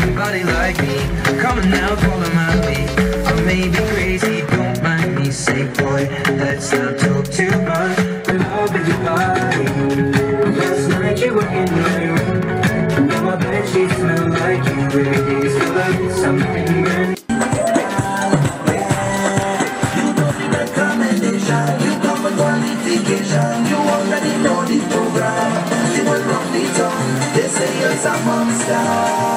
Somebody like me, on now, follow my lead. I may be crazy, don't mind me. Say, boy, let's not talk too much. Love is your. Last night you were in my room. Now my bed sheets smell like you. Every day's feel like something brand recommendation. You come with qualification. You already know the program. You will run the town. They say you're a monster.